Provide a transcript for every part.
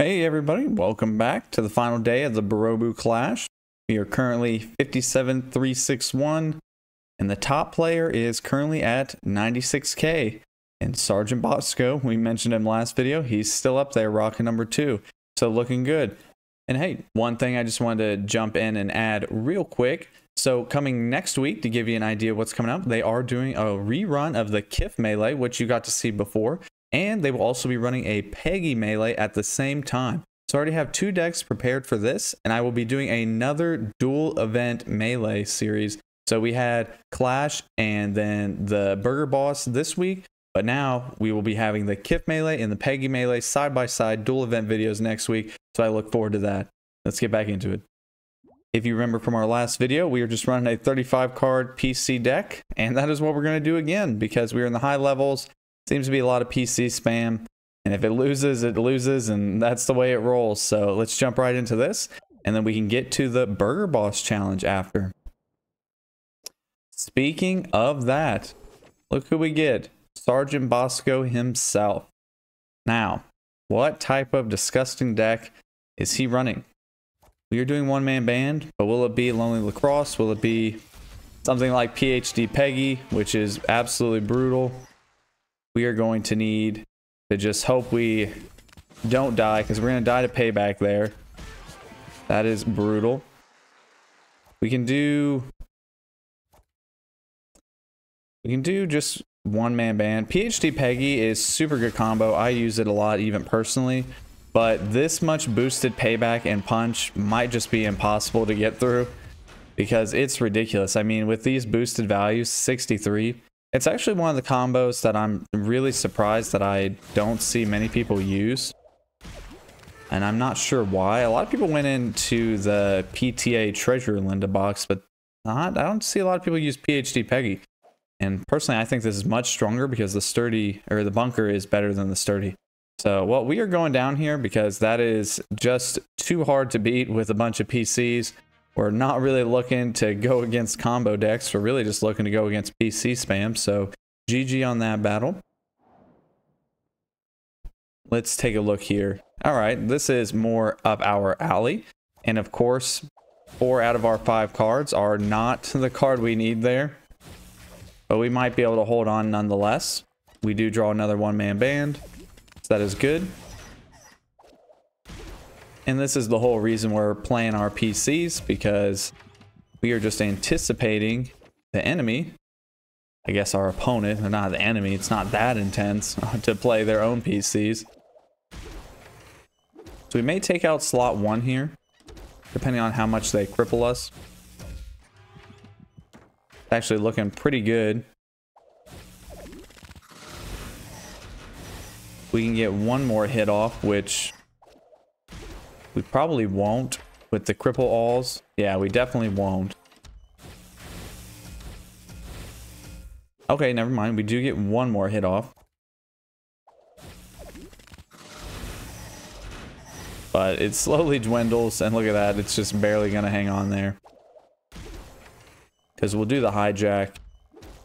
Hey everybody, welcome back to the final day of the Burobu Clash. We are currently 57361 and the top player is currently at 96k. And Sergeant Bosco, we mentioned him last video, he's still up there rocking number 2. So looking good. And hey, one thing I just wanted to jump in and add real quick. So coming next week to give you an idea what's coming up, they are doing a rerun of the Kif Melee, which you got to see before and they will also be running a Peggy Melee at the same time. So I already have two decks prepared for this, and I will be doing another dual event Melee series. So we had Clash and then the Burger Boss this week, but now we will be having the Kif Melee and the Peggy Melee side by side dual event videos next week. So I look forward to that. Let's get back into it. If you remember from our last video, we were just running a 35 card PC deck, and that is what we're going to do again because we are in the high levels Seems to be a lot of PC spam. And if it loses, it loses, and that's the way it rolls. So let's jump right into this, and then we can get to the Burger Boss Challenge after. Speaking of that, look who we get. Sergeant Bosco himself. Now, what type of disgusting deck is he running? We are doing one-man band, but will it be Lonely Lacrosse? Will it be something like PhD Peggy, which is absolutely brutal? We are going to need to just hope we don't die because we're going to die to payback there. That is brutal. We can do... We can do just one man band. PhD Peggy is super good combo. I use it a lot even personally. But this much boosted payback and punch might just be impossible to get through because it's ridiculous. I mean, with these boosted values, 63, it's actually one of the combos that I'm really surprised that I don't see many people use. And I'm not sure why. A lot of people went into the PTA Treasure Linda box, but not, I don't see a lot of people use PhD Peggy. And personally, I think this is much stronger because the sturdy, or the bunker is better than the sturdy. So, well, we are going down here because that is just too hard to beat with a bunch of PCs. We're not really looking to go against combo decks. We're really just looking to go against PC spam. So GG on that battle. Let's take a look here. All right, this is more up our alley. And of course, four out of our five cards are not the card we need there. But we might be able to hold on nonetheless. We do draw another one-man band. So that is good. And this is the whole reason we're playing our PCs because we are just anticipating the enemy, I guess our opponent, or not the enemy, it's not that intense to play their own PCs. So we may take out slot one here, depending on how much they cripple us. It's Actually looking pretty good. We can get one more hit off, which we probably won't with the cripple alls. Yeah, we definitely won't. Okay, never mind. We do get one more hit off. But it slowly dwindles, and look at that. It's just barely going to hang on there. Because we'll do the hijack,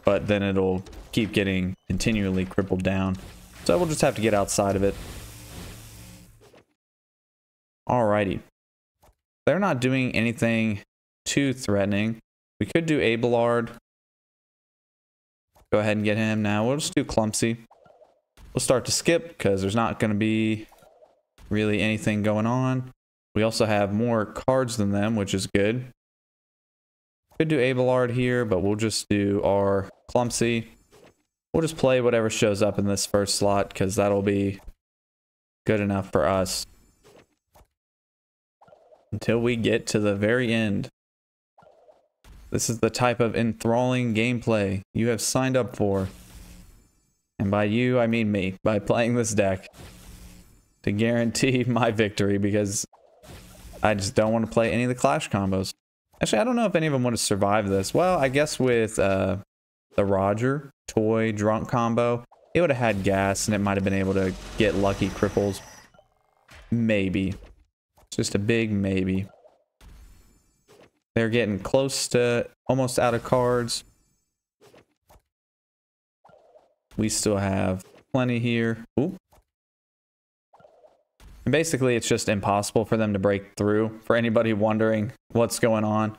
but then it'll keep getting continually crippled down. So we'll just have to get outside of it. Alrighty. They're not doing anything too threatening. We could do Abelard. Go ahead and get him now. We'll just do Clumsy. We'll start to skip because there's not going to be really anything going on. We also have more cards than them, which is good. Could do Abelard here, but we'll just do our Clumsy. We'll just play whatever shows up in this first slot because that'll be good enough for us until we get to the very end. This is the type of enthralling gameplay you have signed up for. And by you, I mean me, by playing this deck to guarantee my victory because I just don't want to play any of the Clash combos. Actually, I don't know if any of them would have survived this. Well, I guess with uh, the Roger toy drunk combo, it would have had gas and it might have been able to get lucky cripples. Maybe. It's just a big maybe. They're getting close to almost out of cards. We still have plenty here. Ooh. And basically, it's just impossible for them to break through. For anybody wondering what's going on,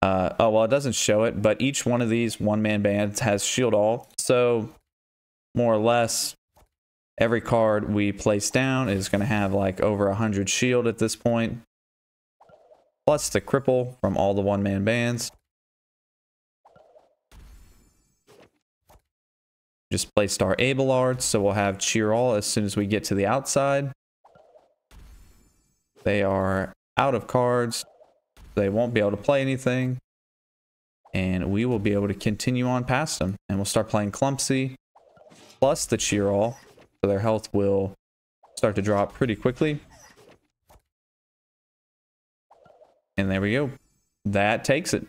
uh, oh, well, it doesn't show it, but each one of these one-man bands has shield all. So more or less, every card we place down is going to have like over 100 shield at this point. Plus the cripple from all the one-man bands. Just placed our Abelard, so we'll have Cheer All as soon as we get to the outside. They are out of cards. They won't be able to play anything. And we will be able to continue on past them. And we'll start playing Clumsy plus the Cheer All. So their health will start to drop pretty quickly. And there we go. That takes it.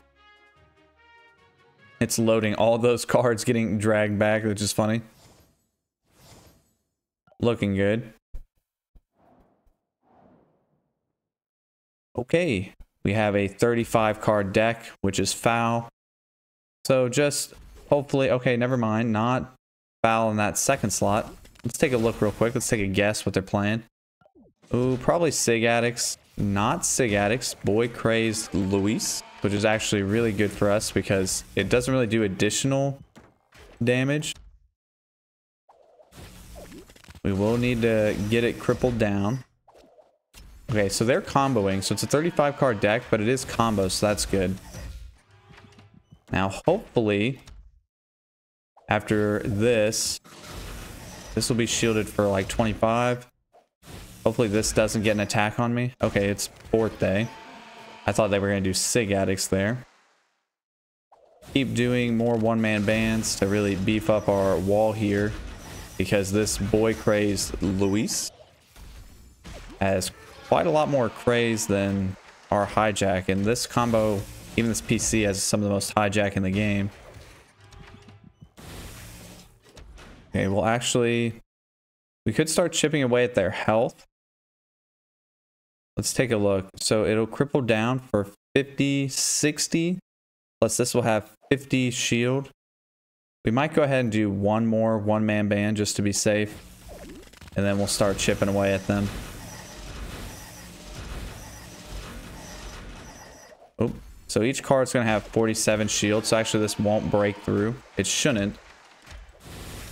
It's loading all those cards getting dragged back, which is funny. Looking good. Okay, we have a 35 card deck, which is foul. So just hopefully, okay, never mind, not foul in that second slot. Let's take a look real quick. Let's take a guess what they're playing. Ooh, probably Sig Addicts. Not Sig Addicts. Boy Crazed Louise, which is actually really good for us because it doesn't really do additional damage. We will need to get it crippled down. Okay, so they're comboing. So it's a 35 card deck, but it is combo, so that's good. Now, hopefully, after this, this will be shielded for like 25. Hopefully this doesn't get an attack on me. Okay, it's fourth day. I thought they were going to do Sig Addicts there. Keep doing more one-man bands to really beef up our wall here. Because this boy crazed Louise has quite a lot more craze than our hijack. And this combo, even this PC has some of the most hijack in the game. Okay, well actually, we could start chipping away at their health. Let's take a look. So it'll cripple down for 50, 60. Plus this will have 50 shield. We might go ahead and do one more one-man band just to be safe. And then we'll start chipping away at them. Oh, so each card's going to have 47 shield. So actually this won't break through. It shouldn't.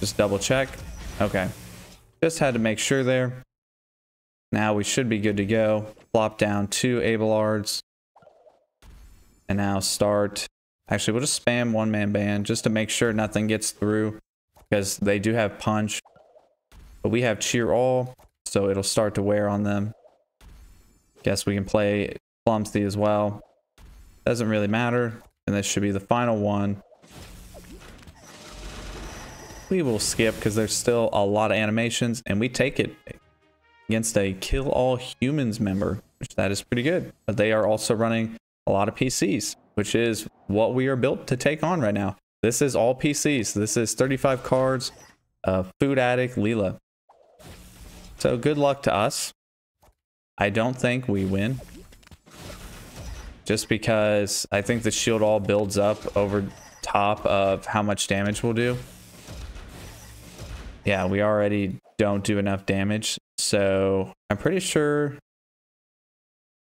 Just double check. Okay. Just had to make sure there. Now we should be good to go. Plop down two Abelards. And now start. Actually, we'll just spam one-man band just to make sure nothing gets through. Because they do have punch. But we have cheer all. So it'll start to wear on them. Guess we can play Clumsy as well. Doesn't really matter. And this should be the final one. We will skip because there's still a lot of animations and we take it against a kill all humans member, which that is pretty good. But they are also running a lot of PCs, which is what we are built to take on right now. This is all PCs. This is 35 cards Food Addict Leela. So good luck to us. I don't think we win just because I think the shield all builds up over top of how much damage we'll do. Yeah, we already don't do enough damage, so I'm pretty sure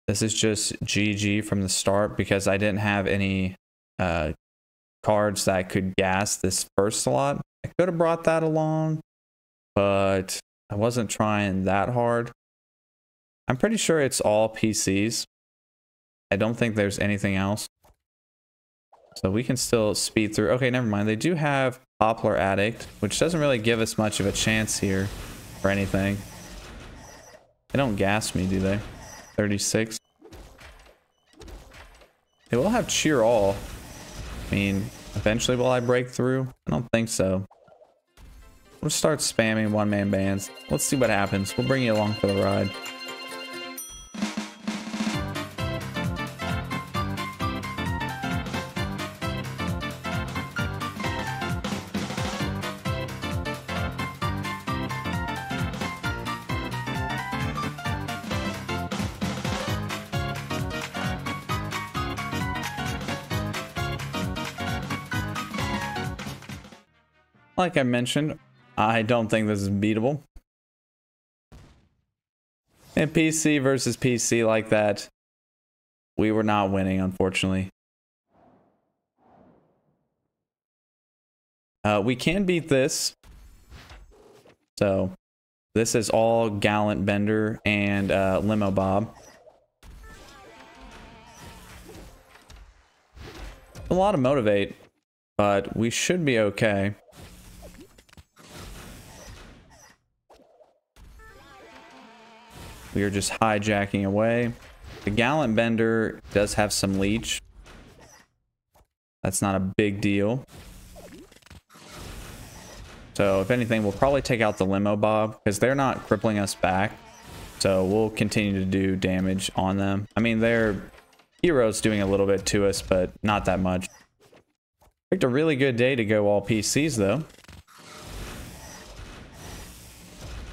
this is just GG from the start because I didn't have any uh, cards that could gas this first slot. I could have brought that along, but I wasn't trying that hard. I'm pretty sure it's all PCs, I don't think there's anything else. So we can still speed through. Okay, never mind. They do have Poplar Addict, which doesn't really give us much of a chance here for anything. They don't gas me, do they? 36. They will have Cheer All. I mean, eventually will I break through? I don't think so. We'll start spamming one-man bands. Let's see what happens. We'll bring you along for the ride. Like I mentioned, I don't think this is beatable. And PC versus PC like that, we were not winning, unfortunately. Uh, we can beat this. So this is all Gallant Bender and uh, Limo Bob. A lot of motivate, but we should be okay. We are just hijacking away. The Gallant Bender does have some leech. That's not a big deal. So if anything, we'll probably take out the Limo Bob because they're not crippling us back. So we'll continue to do damage on them. I mean, their hero's doing a little bit to us, but not that much. Picked a really good day to go all PCs though.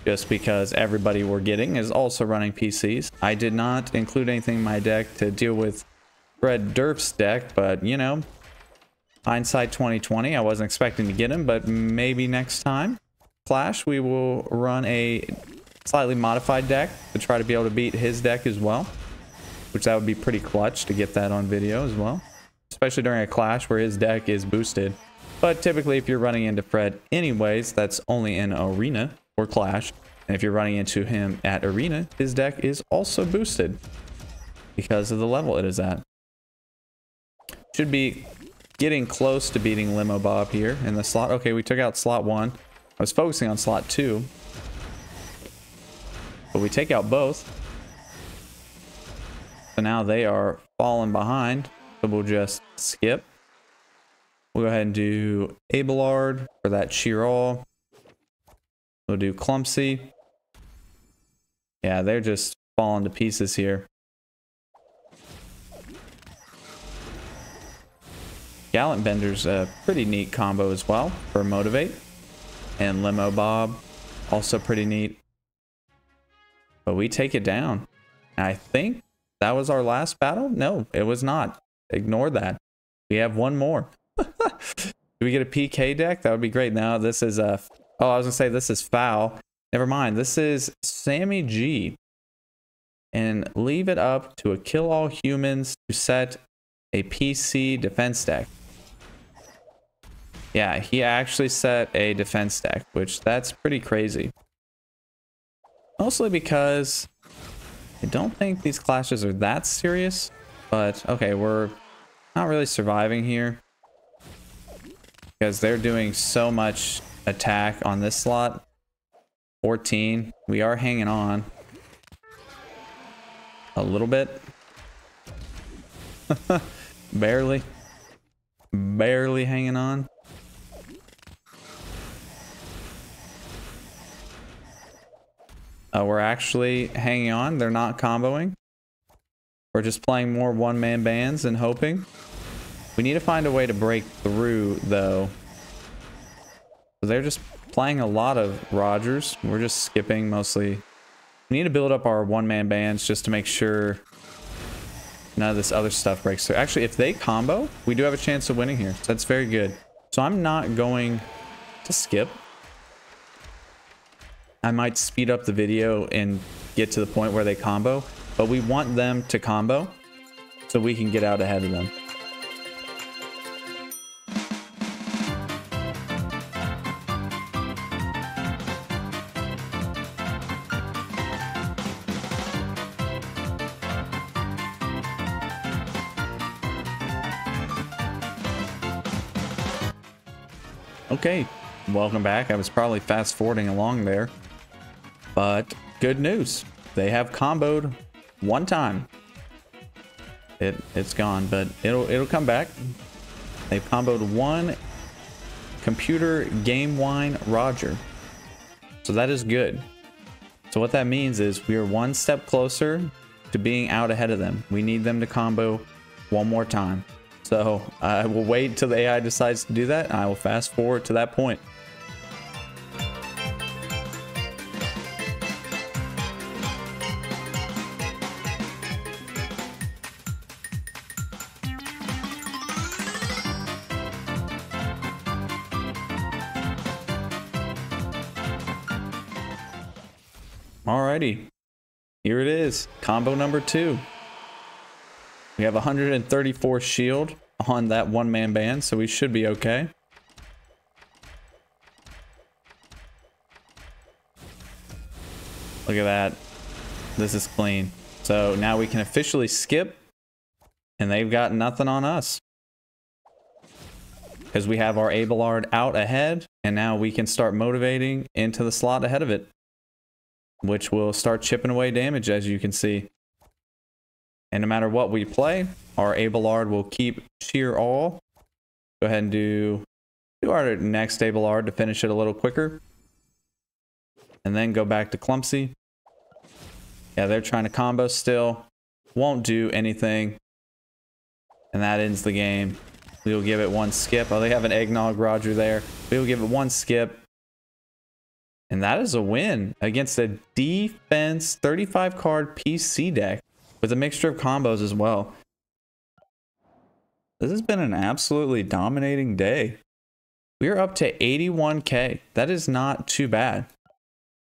Just because everybody we're getting is also running PCs. I did not include anything in my deck to deal with FredDerf's deck, but you know, Hindsight 2020. I wasn't expecting to get him, but maybe next time. Clash, we will run a slightly modified deck to try to be able to beat his deck as well. Which that would be pretty clutch to get that on video as well. Especially during a clash where his deck is boosted. But typically if you're running into Fred anyways, that's only in Arena or Clash. And if you're running into him at Arena, his deck is also boosted. Because of the level it is at. Should be getting close to beating Limo Bob here in the slot. Okay, we took out slot one. I was focusing on slot two. But we take out both. So now they are falling behind. So we'll just skip. We'll go ahead and do Abelard for that cheer all. We'll do Clumsy. Yeah, they're just falling to pieces here. Gallant Bender's a pretty neat combo as well for Motivate. And Limo Bob, also pretty neat. But we take it down. I think that was our last battle? No, it was not. Ignore that. We have one more. Do we get a PK deck? That would be great. Now this is a... Oh, I was to say this is foul. Never mind. This is Sammy G. And leave it up to a kill all humans to set a PC defense deck. Yeah, he actually set a defense deck, which that's pretty crazy. Mostly because I don't think these clashes are that serious, but okay, we're not really surviving here because they're doing so much attack on this slot. 14. We are hanging on a little bit. Barely. Barely hanging on. Uh, we're actually hanging on. They're not comboing. We're just playing more one-man bands and hoping. We need to find a way to break through, though. They're just playing a lot of Rogers. We're just skipping mostly. We need to build up our one-man bands just to make sure none of this other stuff breaks through. Actually, if they combo, we do have a chance of winning here. So that's very good. So I'm not going to skip. I might speed up the video and get to the point where they combo, but we want them to combo so we can get out ahead of them. Okay, welcome back. I was probably fast forwarding along there. But good news. They have comboed one time. It it's gone, but it'll it'll come back. They've comboed one computer game wine Roger. So that is good. So what that means is we are one step closer to being out ahead of them. We need them to combo one more time. So I will wait till the AI decides to do that. and I will fast forward to that point. Alrighty. here it is. Combo number two. We have 134 shield on that one man band, so we should be okay. Look at that. This is clean. So now we can officially skip and they've got nothing on us. Because we have our Abelard out ahead and now we can start motivating into the slot ahead of it. Which will start chipping away damage as you can see. And no matter what we play, our Abelard will keep cheer all. Go ahead and do, do our next Abelard to finish it a little quicker. And then go back to Clumsy. Yeah, they're trying to combo still. Won't do anything. And that ends the game. We will give it one skip. Oh, they have an Eggnog Roger there. We will give it one skip. And that is a win against a defense 35 card PC deck with a mixture of combos as well. This has been an absolutely dominating day. We are up to 81k. That is not too bad.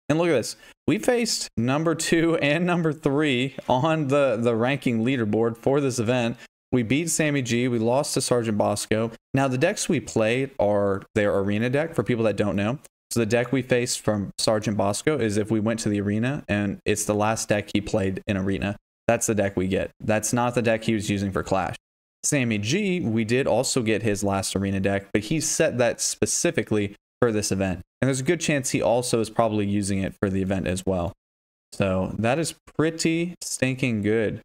And look at this. We faced number two and number three on the, the ranking leaderboard for this event. We beat Sammy G. We lost to Sergeant Bosco. Now, the decks we played are their arena deck for people that don't know. So the deck we faced from Sergeant Bosco is if we went to the arena and it's the last deck he played in arena. That's the deck we get. That's not the deck he was using for Clash. Sammy G, we did also get his last arena deck, but he set that specifically for this event. And there's a good chance he also is probably using it for the event as well. So that is pretty stinking good.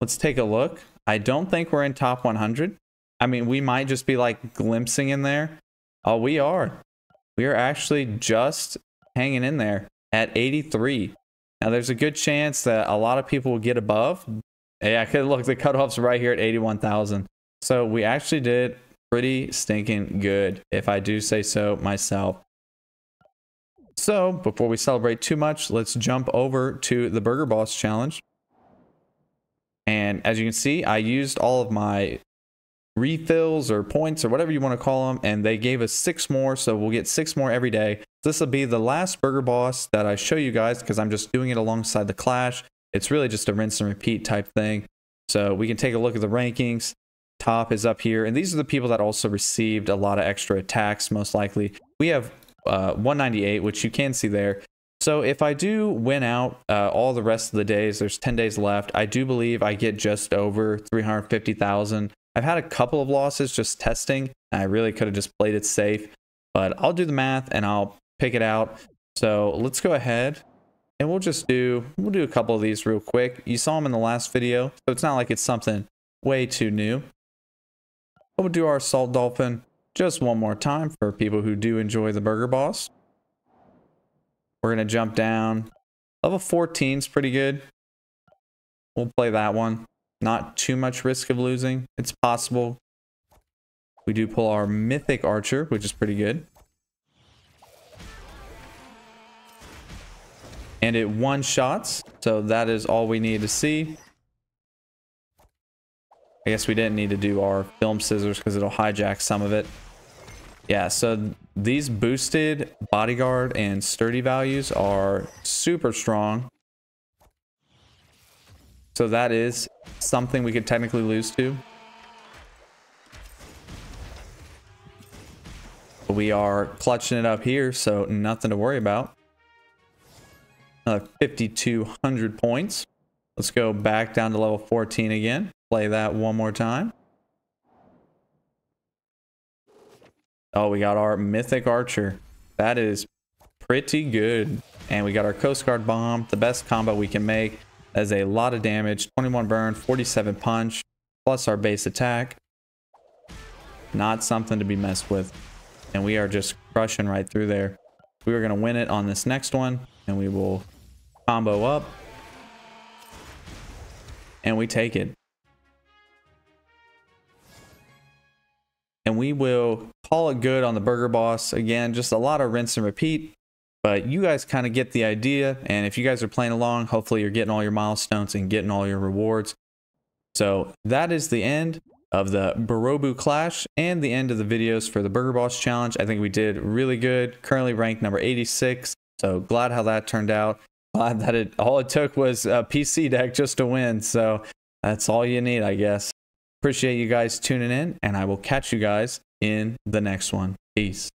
Let's take a look. I don't think we're in top 100. I mean, we might just be like glimpsing in there. Oh, we are. We are actually just hanging in there at 83. Now, there's a good chance that a lot of people will get above. Yeah, look, the cutoff's right here at 81,000. So we actually did pretty stinking good, if I do say so myself. So before we celebrate too much, let's jump over to the Burger Boss Challenge. And as you can see, I used all of my refills or points or whatever you want to call them and they gave us six more so we'll get six more every day this will be the last burger boss that i show you guys because i'm just doing it alongside the clash it's really just a rinse and repeat type thing so we can take a look at the rankings top is up here and these are the people that also received a lot of extra attacks most likely we have uh, 198 which you can see there so if I do win out uh, all the rest of the days, there's 10 days left. I do believe I get just over 350,000 I've had a couple of losses just testing. I really could have just played it safe, but I'll do the math and I'll pick it out. So let's go ahead and we'll just do, we'll do a couple of these real quick. You saw them in the last video, so it's not like it's something way too new. But we'll do our salt Dolphin just one more time for people who do enjoy the Burger Boss. We're going to jump down. Level 14 is pretty good. We'll play that one. Not too much risk of losing. It's possible. We do pull our Mythic Archer, which is pretty good. And it one shots, so that is all we need to see. I guess we didn't need to do our film scissors because it'll hijack some of it. Yeah, so these boosted bodyguard and sturdy values are super strong. So that is something we could technically lose to. We are clutching it up here, so nothing to worry about. Uh, Another 5,200 points. Let's go back down to level 14 again. Play that one more time. Oh, we got our Mythic Archer. That is pretty good. And we got our Coast Guard Bomb, the best combo we can make. That is a lot of damage. 21 burn, 47 punch, plus our base attack. Not something to be messed with. And we are just crushing right through there. We are going to win it on this next one. And we will combo up. And we take it. And we will call it good on the Burger Boss. Again, just a lot of rinse and repeat. But you guys kind of get the idea. And if you guys are playing along, hopefully you're getting all your milestones and getting all your rewards. So that is the end of the Burobu Clash and the end of the videos for the Burger Boss Challenge. I think we did really good. Currently ranked number 86. So glad how that turned out. Glad that it all it took was a PC deck just to win. So that's all you need, I guess. Appreciate you guys tuning in, and I will catch you guys in the next one. Peace.